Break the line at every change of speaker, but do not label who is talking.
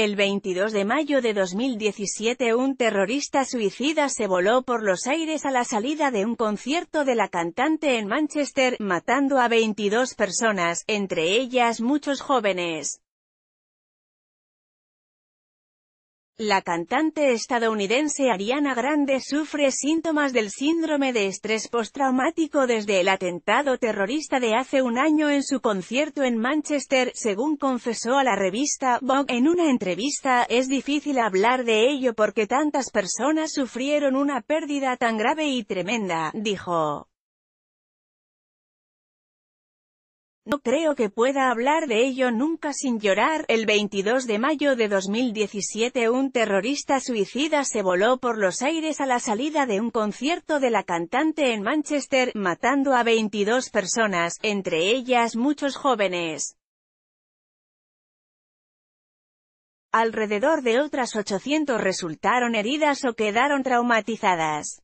El 22 de mayo de 2017 un terrorista suicida se voló por los aires a la salida de un concierto de la cantante en Manchester, matando a 22 personas, entre ellas muchos jóvenes. La cantante estadounidense Ariana Grande sufre síntomas del síndrome de estrés postraumático desde el atentado terrorista de hace un año en su concierto en Manchester, según confesó a la revista Vogue en una entrevista, es difícil hablar de ello porque tantas personas sufrieron una pérdida tan grave y tremenda, dijo. No creo que pueda hablar de ello nunca sin llorar. El 22 de mayo de 2017 un terrorista suicida se voló por los aires a la salida de un concierto de la cantante en Manchester, matando a 22 personas, entre ellas muchos jóvenes. Alrededor de otras 800 resultaron heridas o quedaron traumatizadas.